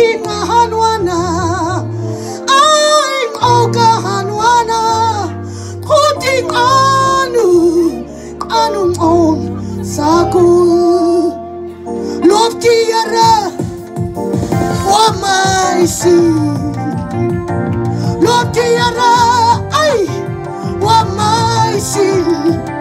Otima Hanwana. I'm Oka Hanwana. Kuting Anu. Anu Om Saku. Lofti Yara. Wamaisi. Lofti Yara. Ai. Wamaisi. Wamaisi.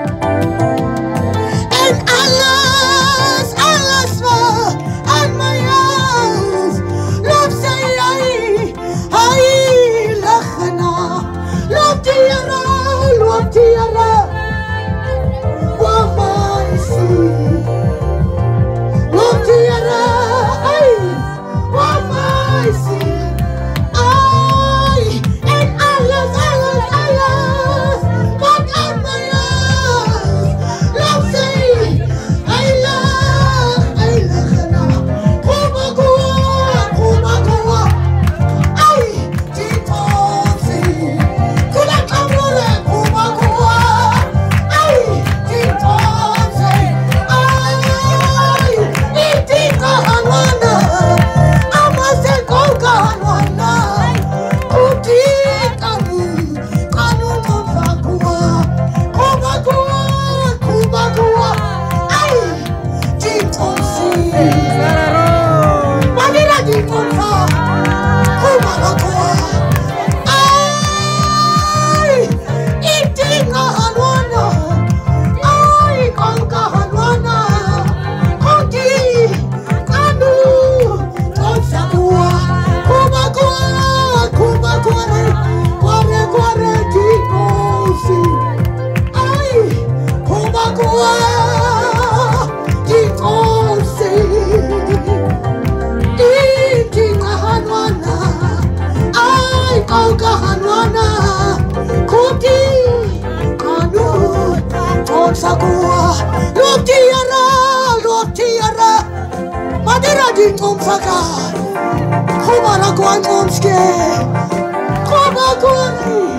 Titosi Ay, kangka halwana. Kuti, kanu, tonsa kuwa. Lotiara, lotiara. Madera di tomsaka. Kumara kwa tomske. Kuma kwani, di tomse.